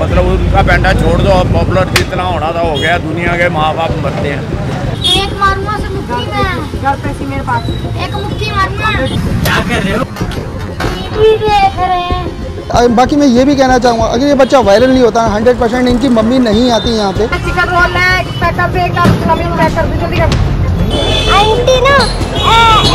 मतलब उनका पेंडा छोड़ दो पॉपुलर जितना होना था हो गया दुनिया के माँ बाप मरते हैं। एक मारूँगा से मुक्की में। घर पैसे मेरे पास एक मुक्की मारूँगा। क्या कर रहे हो? देख रहे हैं। बाकी मैं ये भी कहना चाहूँगा अगर ये बच्चा वायरल नहीं होता हंड्रेड परसेंट इनकी मम्मी नहीं आती यहाँ पे। चिकन रोल है पैक कर दे एक ग्लास चाउमीन पैक कर दे जल्दी कर आंटी ना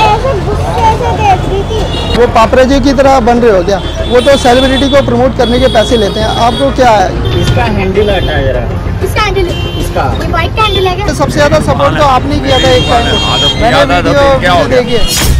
ऐसे गुस्से से देख रही थी। वो पापरा जी की तरह बन रहे हो क्या? वो तो सेलिब्रिटी को प्रमोट करने के पैसे लेते हैं। आपको क्या है? इसका हैंडल हटा जरा इसका हैंडल इसका। ये हैंडल है क्या? सबसे ज़्यादा सपोर्ट तो आपने किया था एक टाइम हाँ, तो मैंने तो वीडियो फिर क्या हो वीडियो गया? देखी है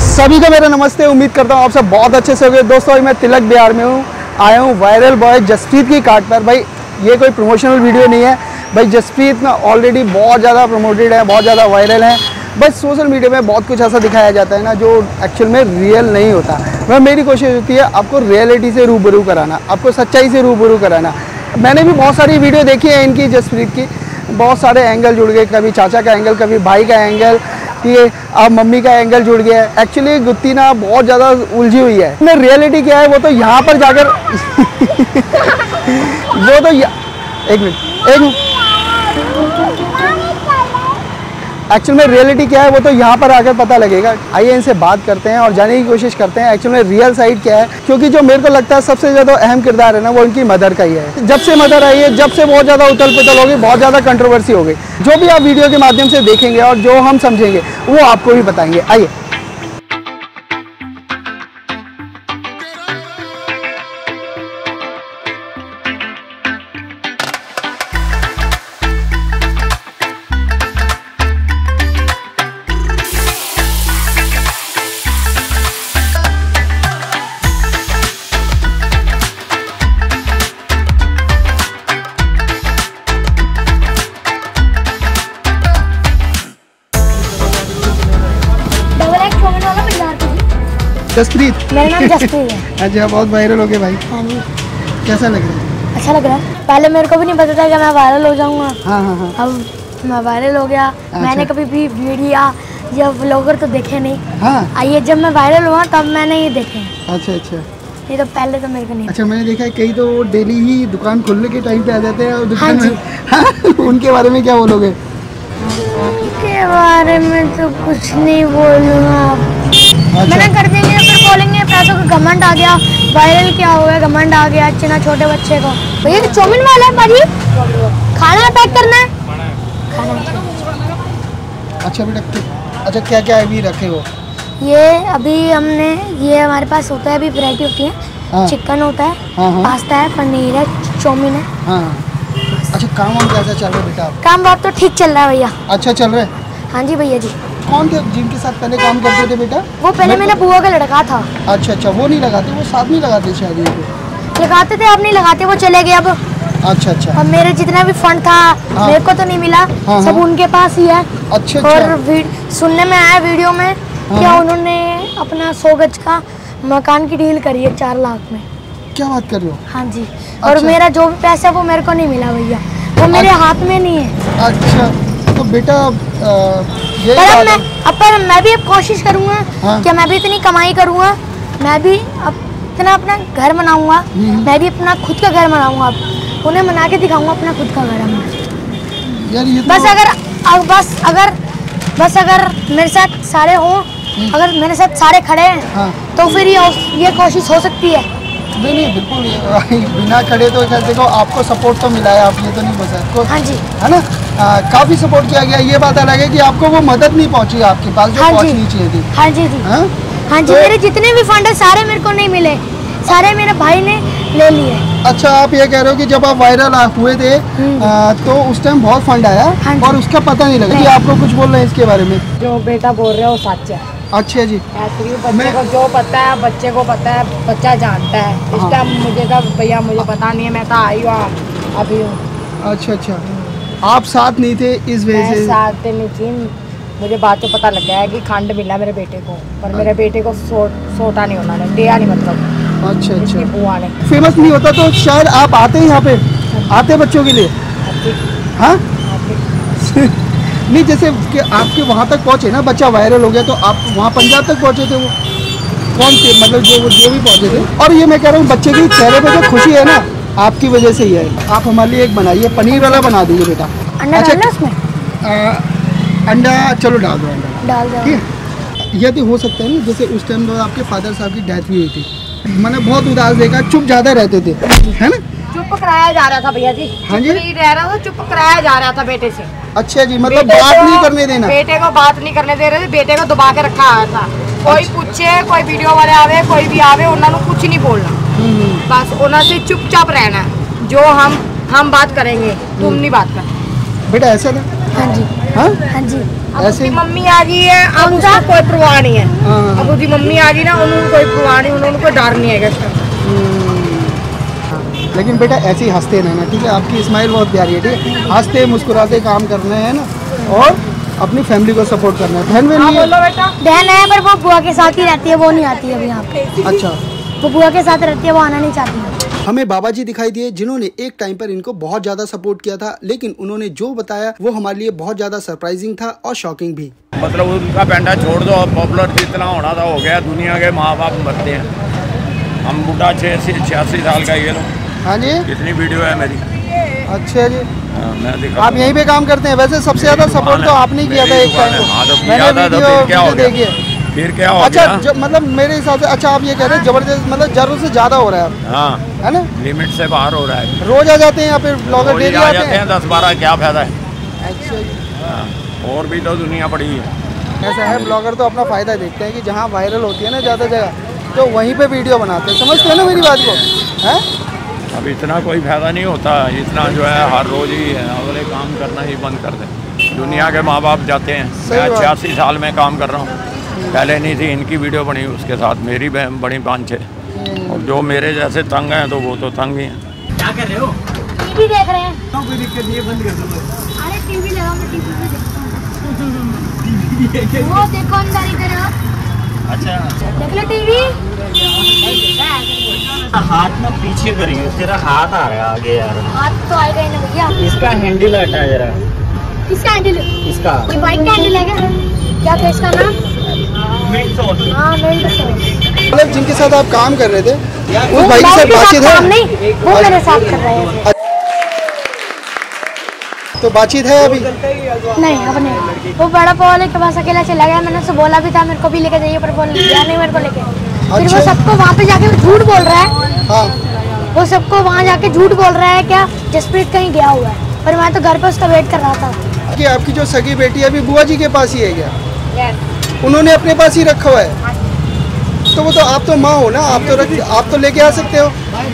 सभी को मेरा नमस्ते उम्मीद करता हूँ आप सब बहुत अच्छे से हो गए दोस्तों अभी मैं तिलक बिहार में हूँ। आया हूँ वायरल बॉय जसप्रीत की कार्ड पर। भाई ये कोई प्रमोशनल वीडियो नहीं है। भाई जसप्रीत ना ऑलरेडी बहुत ज़्यादा प्रमोटेड है, बहुत ज़्यादा वायरल है। बस सोशल मीडिया में बहुत कुछ ऐसा दिखाया जाता है ना जो एक्चुअल में रियल नहीं होता। वह मेरी कोशिश होती है आपको रियलिटी से रूबरू कराना, आपको सच्चाई से रूबरू कराना। मैंने भी बहुत सारी वीडियो देखी है इनकी, जसप्रीत की। बहुत सारे एंगल जुड़ गए, कभी चाचा का एंगल कभी भाई का एंगल है अब मम्मी का एंगल जुड़ गया है। एक्चुअली गुत्ती ना बहुत ज़्यादा उलझी हुई है। मैं रियलिटी क्या है, वो तो यहाँ पर जाकर वो तो या... एक मिनट, एक एक्चुअल में रियलिटी क्या है, वो तो यहाँ पर आकर पता लगेगा। आइए इनसे बात करते हैं और जाने की कोशिश करते हैं एक्चुअल में रियल साइड क्या है। क्योंकि जो मेरे को लगता है सबसे ज़्यादा अहम किरदार है ना, वो इनकी मदर का ही है। जब से मदर आई है, जब से बहुत ज़्यादा उथल पुथल हो गई, बहुत ज़्यादा कंट्रोवर्सी हो गई। जो भी आप वीडियो के माध्यम से देखेंगे और जो हम समझेंगे, वो आपको भी बताएँगे। आइए जसप्रीत। मेरा नाम जसप्रीत है। अच्छा बहुत वायरल हो गए भाई। हाँ जी। कैसा लग रहा है? अच्छा लग रहा है। पहले मेरे को भी नहीं पता था कि मैं वायरल हो जाऊँगा। हाँ हाँ हाँ। अब मैं वायरल हो गया। अच्छा। मैंने कभी भी वीडियो या व्लॉगर तो देखे नहीं। हाँ। आइए जब मैं वायरल हुआ तब मैंने ये देखे। अच्छा अच्छा। नहीं तो पहले तो मेरे को नहीं अच्छा मैंने देखा है कई तो डेली ही दुकान खुलने के टाइम पे आ जाते हैं और हाँ दुकान। में हाँ, उनके बारे में क्या बोलोगे? के बारे में तो कुछ नहीं बोलूँगा। अच्छा। मैंने कर देंगे पैसों का घमंड आ गया? वायरल क्या हो गया घमंड आ गया अच्छे ना छोटे बच्चे को। भैया तो चौमिन वाला है भाजी खाना पैक करना है। खाना। अच्छा बेटा अच्छा क्या क्या अभी रखे हो? ये अभी हमने ये हमारे पास होता है अभी वैरायटी होती है। हाँ। चिकन होता है हाँ, हाँ। पास्ता है पनीर है चौमिन है। हाँ। अच्छा काम वाम कैसा चल रहा है बेटा? काम बहुत तो ठीक चल रहा है भैया। अच्छा चल रहा है? हाँ जी भैया जी। कौन थे जिनके साथ पहले काम करते थे बेटा वो पहले मेरा बुआ का लड़का था अच्छा अच्छा वो नहीं लगाते वो साथ नहीं लगाते शायद ये लगाते थे अब नहीं लगाते वो चले गए अब अच्छा अच्छा अब मेरे जितना भी फंड था हाँ। मेरे को तो नहीं मिला हाँ, सब हाँ। उनके पास ही है अच्छा और अच्छा सुनने में आया वीडियो में क्या हाँ। उन्होंने अपना सौ गज का मकान की डील करी है चार लाख में क्या बात कर रहे हो हाँ जी अच्छा। और। मेरा जो भी पैसा है वो मेरे को नहीं मिला भैया वो मेरे अच्छा। हाथ में नहीं है अच्छा तो बेटा यही पर अब मैं अब पर मैं भी अब कोशिश करूँगा हाँ। कि मैं भी इतनी कमाई करूँगा मैं भी अब इतना अपना घर बनाऊँगा हम्म। मैं भी अपना खुद का घर बनाऊँगा अब। उन्हें बना के दिखाऊँगा अपना खुद का घर। हम ये तो बस अगर अब बस अगर बस अगर मेरे साथ सारे हों अगर मेरे साथ सारे खड़े हैं हाँ। तो फिर ये ये कोशिश हो सकती है। नहीं नहीं बिल्कुल बिना खड़े तो क्या देखो आपको सपोर्ट तो मिला है आप ये तो नहीं बोल। सकते हाँ जी। है ना? आ, काफ़ी सपोर्ट किया गया। ये बात अलग है कि आपको वो मदद नहीं पहुँची आपके पास जो हाँ पहुंचनी चाहिए थी। हाँ जी जी। हाँ? हाँ जी तो- मेरे जितने भी फंड है सारे मेरे को नहीं मिले। सारे मेरे भाई ने ले लिए। अच्छा आप ये कह रहे हो कि जब आप वायरल हुए थे आ, तो उस टाइम बहुत फंड आया हम्म। हाँ और उसका पता नहीं लगा। कि आप लोग कुछ बोल रहे हैं इसके बारे में। जो बेटा बोल रहे हो सच है। अच्छा जी। बच्चे मैं- को जो पता है बच्चे को पता है बच्चा जानता है। इस हाँ। टाइम मुझे तो भैया मुझे पता नहीं है मैं तो आई हूँ अभी हूँ। अच्छा अच्छा। आप साथ नहीं थे इस वजह से? साथ में थी। मुझे बाद में पता लग गया है कि खंड मिला मेरे बेटे को पर मेरे बेटे को सो, सोटा नहीं उन्होंने दिया नहीं मतलब। अच्छा अच्छा। बुआ ने। फ़ेमस नहीं होता तो शायद आप आते यहाँ पे आते बच्चों के लिए? हाँ? नहीं जैसे कि आपके वहाँ तक पहुँचे ना बच्चा वायरल हो गया तो आप वहाँ पंजाब तक पहुँचे थे वो? कौन थे? मतलब जो जो भी पहुँचे थे? और ये मैं कह रहा हूँ बच्चे की चेहरे पर जो खुशी है ना? आपकी वजह से ही है। आप हमारे लिए एक बनाइए पनीर वाला बना दीजिए बेटा। अंडा अच्छा। अंडा चलो डाल दो अंडा। डाल दो। ठीक है? यदि हो सकता है ना जैसे उस टाइम तो आपके फादर साहब की डेथ भी हुई थी। मैंने बहुत उदास देखा चुप ज़्यादा रहते थे। है ना? चुप कराया जा रहा था भैया जी। हाँ जी। नहीं रह रहा था चुप कराया जा रहा था बेटे से। अच्छा जी मतलब बात नहीं करने देना। बेटे को बात नहीं करने दे रहे थे बेटे को दबा के रखा आया था। कोई पूछे कोई वीडियो वाले आवे कोई भी आवे उन्होंने कुछ नहीं बोलना। हम्म, हम्म। बस उन्होंने से चुपचाप रहना जो हम हम बात करेंगे तुम नहीं बात कर बेटा ऐसा था हाँ जी। हाँ? हाँ जी। ऐसे मम्मी आ गई है अब उसको कोई परवाह नहीं है। हाँ। अब उसकी मम्मी आ गई ना उन्होंने कोई परवाह नहीं उन्होंने कोई डर नहीं है लेकिन बेटा ऐसे ही हँसते रहना ठीक है? आपकी स्माइल बहुत प्यारी है ठीक है? हँसते मुस्कुराते काम करना है ना? और अपनी फैमिली को सपोर्ट करना है। बहन बहन हाँ? है? बहन है पर वो बुआ के साथ ही रहती है वो नहीं आती है अभी यहाँ पे। अच्छा। वो बुआ के साथ रहती है वो आना नहीं चाहती। हमें बाबा जी दिखाई दिए जिन्होंने एक टाइम पर इनको बहुत ज़्यादा सपोर्ट किया था लेकिन उन्होंने जो बताया वो हमारे लिए बहुत ज़्यादा सरप्राइजिंग था और शॉकिंग भी। मतलब उनका पेंडा छोड़ दो पॉपुलर जितना होना था हो गया दुनिया के माँ बाप मरते हैं। हम बूढ़ा छियासी छियासी साल का ये लो हाँ जी? कितनी वीडियो है मेरी? अच्छा जी। हाँ, मैं आप यहीं पे काम करते हैं? वैसे सबसे ज़्यादा सपोर्ट तो आपने किया था एक टाइम हाँ। तो किया था तो क्या हो वीडियो गया? देखी है। फिर क्या हो अच्छा गया? मतलब मेरे हिसाब से अच्छा आप ये कह रहे हैं ज़बरदस्त मतलब ज़रूरत से ज़्यादा हो रहा है हाँ। है ना? लिमिट से बाहर हो रहा है। रोज आ जाते हैं या फिर ब्लॉगर डेली आ आते जाते हैं हैं? दस बारह क्या फ़ायदा है? अच्छा हाँ, और भी तो दुनिया पड़ी है। ऐसा है ब्लॉगर तो अपना फ़ायदा देखते हैं कि जहाँ वायरल होती है ना ज़्यादा जगह तो वहीं पे वीडियो बनाते हैं। समझते हो ना मेरी बात को? हैं? अब इतना कोई फ़ायदा नहीं होता इतना जो है हर रोज ही अगले काम करना ही बंद कर दें। दुनिया के माँ बाप जाते हैं। मैं छियासी साल में काम कर रहा हूँ। पहले नहीं थी इनकी वीडियो बनी उसके साथ। मेरी बहन बड़ी पाँच छः और जो मेरे जैसे तंग हैं तो वो तो तंग ही हैं। टीवी देख रहे हैं। कोई दिक्कत नहीं है बंद कर दो अरे टीवी लगाओ मैं टीवी पे देखता हूँ। वो देखो अंदर इधर अच्छा। देख लो टीवी। हाथ ना पीछे करिए तेरा हाथ आ रहा है आगे यार। हाथ तो आएगा ही ना भैया। इसका हैंडल हटा जरा। किसका हैंडल इसका। ये बाइक का हैंडल है क्या? क्या था इसका नाम? हाँ मतलब जिनके साथ आप काम कर रहे थे उस भाई के साथ बातचीत है वो मेरे साथ कर रहे हैं। तो बातचीत है अभी? नहीं अब नहीं। वो बड़ा पाव वाले के पास अकेला चला गया मैंने उससे बोला भी था मेरे को भी लेके जाइए पर वो गया नहीं मेरे को लेके। फिर वो अच्छा। सबको वहाँ पे जाके झूठ बोल रहा है। हाँ। वो सबको वहाँ जाके झूठ बोल रहा है क्या जसप्रीत कहीं गया हुआ है? पर मैं तो घर पे उसका वेट कर रहा था। कि आपकी जो सगी बेटी है अभी बुआ जी के पास ही है क्या? उन्होंने अपने पास ही रखा हुआ है? तो वो तो आप तो माँ हो ना आप तो रख आप तो लेके आ सकते हो। हाँ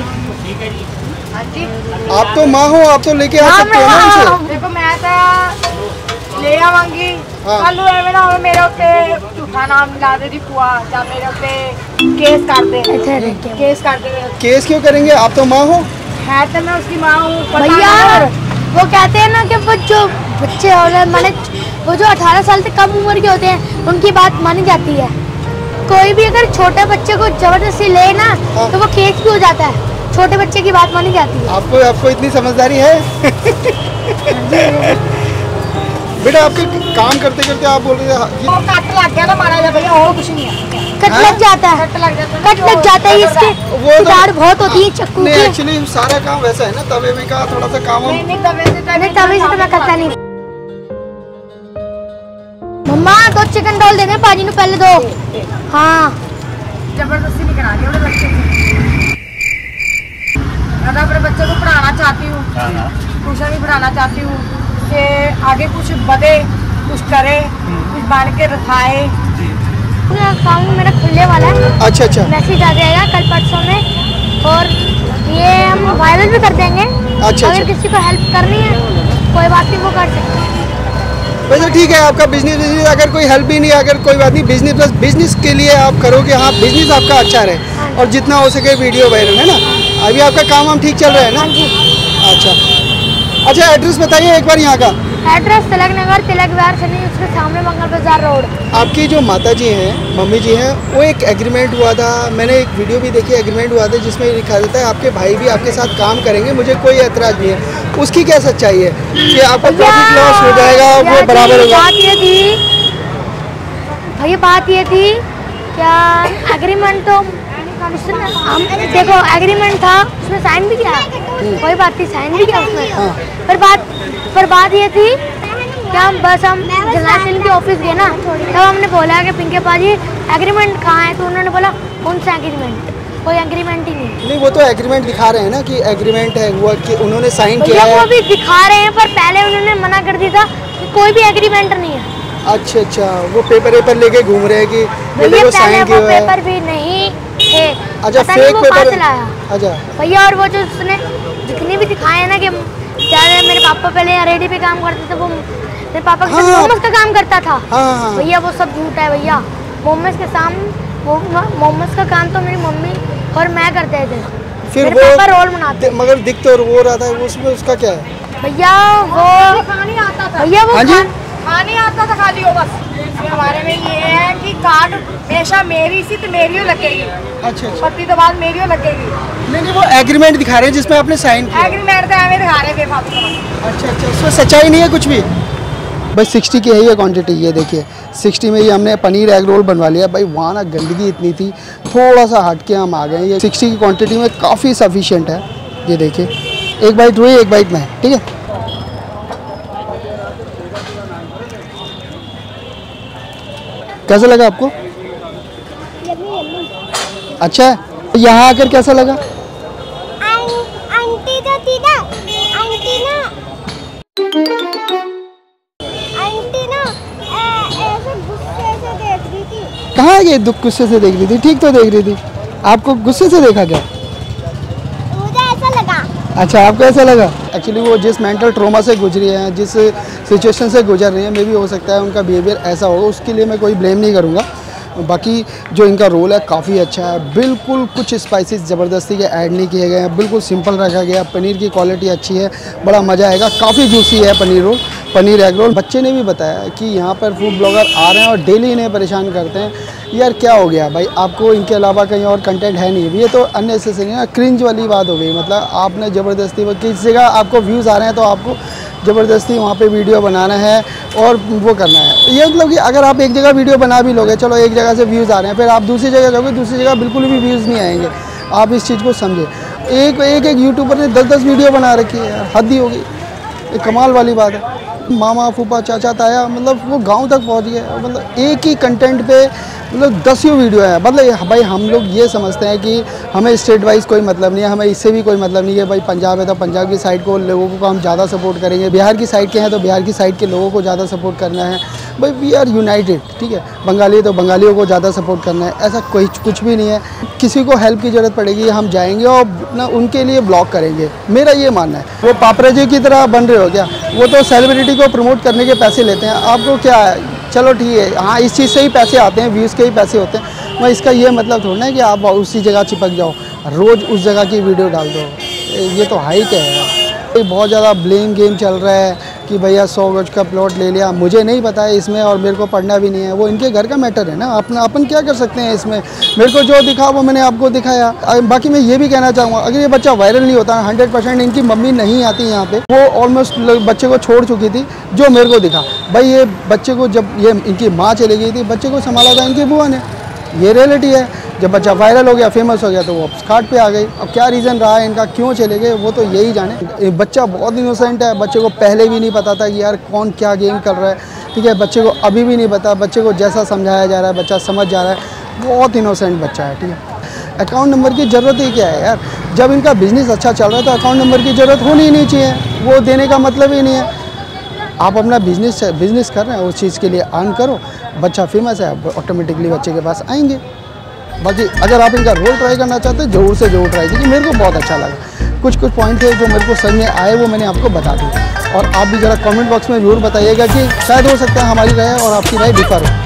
आप तो माँ हो आप तो लेके आ हाँ, सकते हो ना देखो मैं तो ले आवांगी। हाँ। ਕੱਲ ਨੂੰ ਐਵੇਂ ਨਾ ਹੋਵੇ ਮੇਰੇ ਉੱਤੇ ਝੂਠਾ ਨਾਮ ਲਾ ਦੇ ਦੀ ਭੂਆ ਜਾਂ ਮੇਰੇ ਉੱਤੇ ਕੇਸ ਕਰ ਦੇ इधर देख के केस कर दे मेरे केस क्यों करेंगे आप तो माँ हो है तो मैं उसकी माँ हूँ पता भैया नहीं। वो कहते हैं ना कि वो जो बच्चे हो रहे माने वो जो 18 साल से कम उम्र के होते हैं उनकी बात मानी जाती है कोई भी अगर छोटे बच्चे को जबरदस्ती ले ना हाँ। तो वो केस भी हो जाता है छोटे बच्चे की बात मानी जाती है आपको आपको इतनी समझदारी है बेटा आपके काम करते करते आप बोल रहे थे वो ये- कट लग गया ना मारा जा भैया और कुछ नहीं है। कट हाँ? लग जाता है। कट लग जाता है। कट लग जाता है इसके वो तो- उधार बहुत होती है चक्कू नहीं की। एक्चुअली सारा काम वैसा है ना तवे में का थोड़ा सा काम नहीं नहीं तवे से नहीं तभी से तो मैं करता नहीं। मम्मा दो चिकन रोल देने पाजी पहले दो। हाँ। ज़बरदस्ती नहीं करा रही बच्चे को। मैं तो अपने बच्चे को पढ़ाना चाहती हूँ। ट्यूशन भी पढ़ाना चाहती हूँ। कि आगे कुछ बढ़े कुछ करे कुछ बन के पूरा अकाउंट मेरा खुलने वाला है। अच्छा अच्छा। मैसेज आ जाएगा कल परसों में। और ये हम वायरल भी कर देंगे। अच्छा, अगर अच्छा। किसी को हेल्प करनी है कोई बात नहीं वो कर सकते हैं। वैसे ठीक है आपका बिज़नेस बिज़नेस अगर कोई हेल्प भी नहीं है, अगर कोई बात नहीं बिज़नेस प्लस बिज़नेस के लिए आप करोगे हाँ बिज़नेस आपका अच्छा रहे। और जितना हो सके वीडियो वायरल है ना? अभी आपका काम हम ठीक चल रहा है ना? हाँ अच्छा। अच्छा एड्रेस बताइए एक बार यहाँ का। एड्रेस तिलक नगर तिलक विहार सनी उसके सामने मंगल बाज़ार रोड। आपकी जो माता जी हैं मम्मी जी हैं वो एक एग्रीमेंट हुआ था। मैंने एक वीडियो भी देखी एग्रीमेंट हुआ था जिसमें लिखा देता है आपके भाई भी आपके साथ काम करेंगे मुझे कोई ऐतराज नहीं है। उसकी क्या सच्चाई है? कि आपका प्रॉफिट लॉस हो जाएगा वो बराबर होगा। बात ये थी। भैया बात ये थी क्या एग्रीमेंट तो हम देखो एग्रीमेंट था उसमें साइन भी किया। कोई बात नहीं साइन भी किया उसमें पर बात पर बात ये थी कि हम बस हम जलाशन के ऑफ़िस गए ना तब हमने बोला कि पिंके पाजी एग्रीमेंट कहाँ है? तो उन्होंने बोला कौन सा एग्रीमेंट कोई एग्रीमेंट ही नहीं। नहीं वो तो एग्रीमेंट दिखा रहे हैं ना कि एग्रीमेंट है वो कि उन्होंने साइन किया भैया वो है। अभी दिखा रहे हैं पर पहले उन्होंने मना कर दिया था कि कोई भी एग्रीमेंट नहीं है। अच्छा अच्छा वो पेपर वेपर लेके घूम रहे हैं कि भैया वो साइन किया है। पेपर भी नहीं थे अच्छा फेक पेपर अच्छा। भैया और वो जो उसने जितने भी दिखाए हैं ना कि ज़्यादा मेरे पापा पहले रेडी पे काम करते थे वो मेरे पापा के साथ हाँ। मोमोज का काम करता था। हाँ हाँ हाँ। भैया वो सब झूठ है भैया। मोमोज के सामने मोमोज का काम तो मेरी मम्मी और मैं करते थे। फिर वो पापा रोल बनाते मगर दिख तो वो रहा था उसमें उसका क्या है? भैया वो खाने आता था। भैया वो हाँ खाने आता था खाली वो बस। हमारे में ये है कि कार्ड हमेशा मेरी सी तो मेरी लगेगी। अच्छा अच्छा। पत्ती तो बाद मेरी लगेगी। नहीं नहीं वो एग्रीमेंट दिखा रहे हैं जिसमें आपने साइन किया। एग्रीमेंट तो हमें दिखा रहे बेफालतू का। अच्छा अच्छा उसमें सच्चाई नहीं है कुछ भी? भाई सिक्सटी की है ये क्वांटिटी ये देखिए। सिक्सटी में ये हमने पनीर एग रोल बनवा लिया। भाई वहाँ ना गंदगी इतनी थी थोड़ा सा हट के हम आ गए ये सिक्सटी की क्वांटिटी में काफ़ी सफिशिएंट है। ये देखिए। एक बाइट हुई एक बाइट में ठीक है? कैसा लगा आपको? अच्छा है? यहाँ आकर कैसा लगा? आंटी जो थी ना। आंटी ना। आंटी ना ऐसे गुस्से से देख रही थी। कहाँ ये दुख गुस्से से देख रही थी? ठीक तो देख रही थी। आपको गुस्से से देखा क्या? अच्छा आपको ऐसा लगा? एक्चुअली वो जिस मेंटल ट्रोमा से गुजरी हैं, जिस सिचुएशन से गुजर रही हैं मे भी हो सकता है उनका बिहेवियर ऐसा होगा उसके लिए मैं कोई ब्लेम नहीं करूँगा। बाकी जो इनका रोल है, काफ़ी अच्छा है। बिल्कुल कुछ स्पाइसेस ज़बरदस्ती के ऐड नहीं किए गए हैं। बिल्कुल सिंपल रखा गया पनीर की क्वालिटी अच्छी है, बड़ा मज़ा आएगा। काफ़ी जूसी है paneer roll paneer egg roll. बच्चे ने भी बताया कि यहाँ पर फ़ूड ब्लॉगर आ रहे हैं और डेली इन्हें परेशान करते हैं। यार, क्या हो गया? भाई, आपको इनके अलावा कहीं और कंटेंट है नहीं। ये तो अननेसेसरी है। क्रिंज वाली बात हो गई। मतलब आपने ज़बरदस्ती किस जगह आपको व्यूज़ आ रहे हैं तो आपको ज़बरदस्ती वहाँ पे वीडियो बनाना है और वो करना है। ये मतलब कि अगर आप एक जगह वीडियो बना भी लोगे, चलो एक जगह से व्यूज़ आ रहे हैं, फिर आप दूसरी जगह जाओगे, दूसरी जगह बिल्कुल भी व्यूज़ नहीं आएँगे। आप इस चीज़ को समझे। एक एक एक यूट्यूबर ने दस दस वीडियो बना रखी है। यार हद ही होगी ये कमाल वाली बात है। मामा फूफा चाचा ताया मतलब वो गाँव तक पहुँच गया मतलब एक ही कंटेंट पे मतलब दसियों वीडियो है। मतलब भाई हम लोग ये समझते हैं कि हमें स्टेट वाइज कोई मतलब नहीं है, हमें इससे भी कोई मतलब नहीं है। भाई पंजाब है तो पंजाब की साइड को लोगों को हम ज़्यादा सपोर्ट करेंगे। बिहार की साइड के हैं तो बिहार की साइड के लोगों को ज़्यादा सपोर्ट करना है। भाई वी आर यूनाइटेड ठीक है? बंगाली तो बंगालियों को ज़्यादा सपोर्ट करना है। ऐसा कोई कुछ भी नहीं है। किसी को हेल्प की ज़रूरत पड़ेगी, हम जाएँगे और ना उनके लिए ब्लॉग करेंगे। मेरा ये मानना है। वो पापराजी की तरह बन रहे हो क्या? वो तो सेलिब्रिटी को प्रमोट करने के पैसे लेते हैं। आपको क्या है चलो ठीक है हाँ इस चीज़ से ही पैसे आते हैं व्यूज़ के ही पैसे होते हैं। मैं इसका ये मतलब थोड़ा ना कि आप उसी जगह चिपक जाओ, रोज़ उस जगह की वीडियो डाल दो। ये तो हाइक है। बहुत ज़्यादा ब्लेम गेम चल रहा है। कि भैया सौ गज का प्लॉट ले लिया। मुझे नहीं पता है इसमें और मेरे को पढ़ना भी नहीं है। वो इनके घर का मैटर है ना। अपना अपन क्या कर सकते हैं इसमें? मेरे को जो दिखा, वो मैंने आपको दिखाया। बाकी मैं ये भी कहना चाहूँगा, अगर ये बच्चा वायरल नहीं होता हंड्रेड परसेंट इनकी मम्मी नहीं आती यहाँ पर वो ऑलमोस्ट बच्चे को छोड़ चुकी थी, जो मेरे को दिखा। भाई ये बच्चे को जब ये इनकी माँ चली गई थी, बच्चे को संभाला था इनकी बुआ ने। ये रियलिटी है। जब बच्चा वायरल हो गया फ़ेमस हो गया तो वो स्कार्ट पे आ गई। अब क्या रीज़न रहा है, इनका क्यों चले गए, वो तो यही जाने। बच्चा बहुत इनोसेंट है, बच्चे को पहले भी नहीं पता था कि यार कौन क्या गेम कर रहा है। ठीक है, बच्चे को अभी भी नहीं पता, बच्चे को जैसा समझाया जा रहा है, बच्चा समझ जा रहा है। बहुत इनोसेंट बच्चा है, ठीक है। अकाउंट नंबर की ज़रूरत ही क्या है यार? जब इनका बिज़नेस अच्छा चल रहा है तो अकाउंट नंबर की ज़रूरत होनी ही नहीं चाहिए। वो देने का मतलब ही नहीं है। आप अपना बिज़नेस बिज़नेस कर रहे हैं, उस चीज़ के लिए अर्न करो। बच्चा फ़ेमस है ऑटोमेटिकली बच्चे के पास आएँगे। बाकी अगर आप इनका रोल ट्राई करना चाहते हैं, ज़रूर से ज़रूर ट्राई कीजिए। मेरे को बहुत अच्छा लगा। कुछ कुछ पॉइंट थे जो मेरे को समझ में आए, वो मैंने आपको बता दी। और आप भी ज़रा कमेंट बॉक्स में ज़रूर बताइएगा कि शायद हो सकता है हमारी राय और आपकी राय डिफर हो।